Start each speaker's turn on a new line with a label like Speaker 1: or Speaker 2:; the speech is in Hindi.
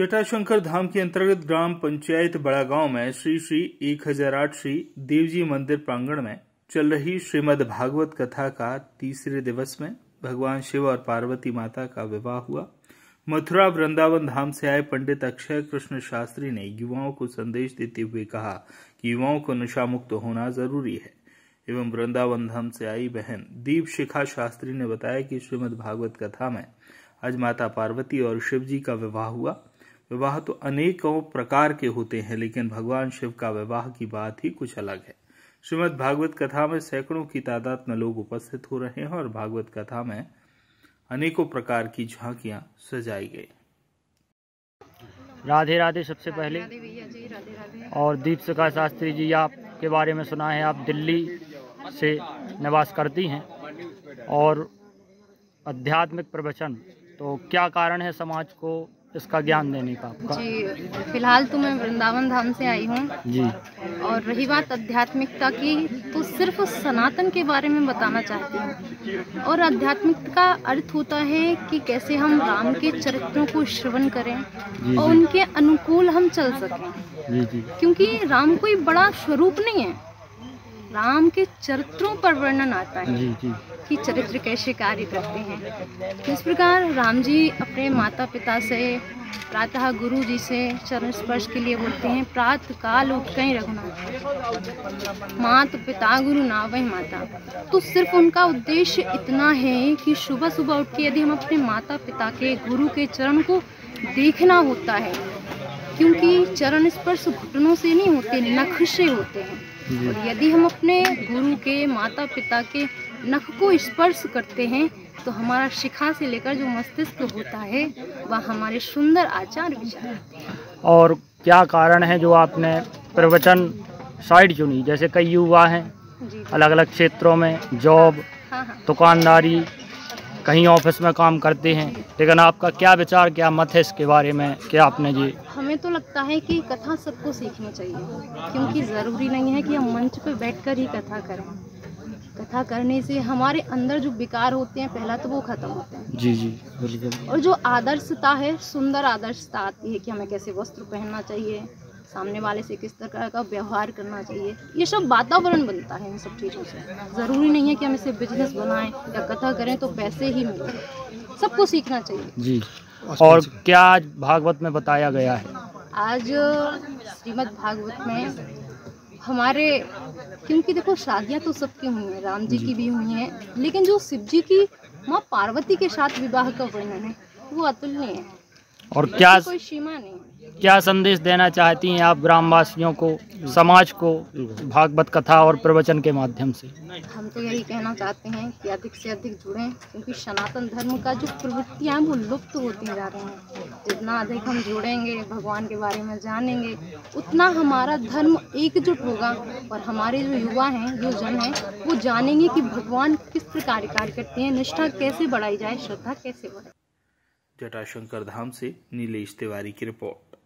Speaker 1: जटाशंकर धाम के अंतर्गत ग्राम पंचायत बड़ा गाँव में श्री श्री 1008 श्री देवजी मंदिर प्रांगण में चल रही श्रीमद् भागवत कथा का तीसरे दिवस में भगवान शिव और पार्वती माता का विवाह हुआ। मथुरा वृंदावन धाम से आए पंडित अक्षय कृष्ण शास्त्री ने युवाओं को संदेश देते हुए कहा कि युवाओं को नशा मुक्त होना ज़रूरी है। एवं वृंदावन धाम से आई बहन दीप शिखा शास्त्री ने बताया कि श्रीमद् भागवत कथा में आज माता पार्वती और शिव जी का विवाह हुआ। विवाह तो अनेकों प्रकार के होते हैं लेकिन भगवान शिव का विवाह की बात ही कुछ अलग है। श्रीमद भागवत कथा में सैकड़ों की तादाद में लोग उपस्थित हो रहे हैं और भागवत कथा में अनेकों प्रकार की झांकियाँ सजाई गई।
Speaker 2: राधे राधे सबसे पहले। और दीप सुखा शास्त्री जी आपके बारे में सुना है आप दिल्ली से निवास करती हैं और आध्यात्मिक प्रवचन तो क्या कारण है समाज को इसका ज्ञान देने का आपका
Speaker 3: जी फ़िलहाल तो मैं वृंदावन धाम से आई हूँ।
Speaker 2: जी।
Speaker 3: और रही बात आध्यात्मिकता की तो सिर्फ़ सनातन के बारे में बताना चाहती हूँ। और आध्यात्मिकता का अर्थ होता है कि कैसे हम राम के चरित्रों को श्रवण करें
Speaker 2: जी
Speaker 3: और
Speaker 2: जी।
Speaker 3: उनके अनुकूल हम चल सकें।
Speaker 2: जी जी।
Speaker 3: क्योंकि राम कोई बड़ा स्वरूप नहीं है। राम के चरित्रों पर वर्णन आता है।
Speaker 2: जी जी।
Speaker 3: कि चरित्र कैसे कार्य करते हैं। इस प्रकार राम जी अपने माता पिता से प्रातः गुरु जी से चरण स्पर्श के लिए बोलते हैं प्रातः काल उठ कहीं रघुनाथ मात पिता गुरु ना वही माता तो सिर्फ़ उनका उद्देश्य इतना है कि सुबह सुबह उठ के यदि हम अपने माता पिता के गुरु के चरण को देखना होता है क्योंकि चरण स्पर्श घुटनों से नहीं होते नख से होते हैं। और यदि हम अपने गुरु के माता पिता के नख को स्पर्श करते हैं तो हमारा शिखा से लेकर जो मस्तिष्क होता है वह हमारे सुंदर आचार विचार
Speaker 2: और क्या कारण है जो आपने प्रवचन साइड चुनी? जैसे कई युवा हैं अलग अलग क्षेत्रों में जॉब
Speaker 3: हाँ हाँ।
Speaker 2: दुकानदारी कहीं ऑफ़िस में काम करते हैं लेकिन आपका क्या विचार क्या मत है इसके बारे में? क्या आपने जी?
Speaker 3: हमें तो लगता है कि कथा सबको सीखनी चाहिए क्योंकि ज़रूरी नहीं है कि हम मंच पे बैठकर ही कथा करें। कथा करने से हमारे अंदर जो विकार होते हैं पहला तो वो खत्म होते हैं।
Speaker 2: जी जी बिल्कुल।
Speaker 3: और जो आदर्शता है सुंदर आदर्शता आती है कि हमें कैसे वस्त्र पहनना चाहिए सामने वाले से किस तरह का व्यवहार करना चाहिए ये सब वातावरण बनता है इन सब चीज़ों से। ज़रूरी नहीं है कि हम इसे बिज़नेस बनाएँ या कथा करें तो पैसे ही मिलें। सबको सीखना चाहिए।
Speaker 2: जी। और क्या आज भागवत में बताया गया है?
Speaker 3: आज श्रीमद् भागवत में हमारे क्योंकि देखो शादियाँ तो सबकी हुई हैं राम जी की भी हुई हैं लेकिन जो शिव जी की माँ पार्वती के साथ विवाह का वर्णन है वो अतुलनीय है।
Speaker 2: और क्या
Speaker 3: कोई सीमा नहीं।
Speaker 2: क्या संदेश देना चाहती हैं आप ग्रामवासियों को समाज को भागवत कथा और प्रवचन के माध्यम से?
Speaker 3: हम तो यही कहना चाहते हैं कि अधिक से अधिक जुड़े क्योंकि सनातन धर्म का जो प्रवृत्तियाँ हैं वो लुप्त होती जा रही हैं। जितना अधिक हम जुड़ेंगे भगवान के बारे में जानेंगे उतना हमारा धर्म एकजुट होगा। और हमारे जो युवा हैं जो जन हैं वो जानेंगे कि भगवान किस प्रकार कार्य करते हैं निष्ठा कैसे बढ़ाई जाए श्रद्धा कैसे बढ़े
Speaker 1: जटाशंकर धाम से नीलेश तिवारी की रिपोर्ट।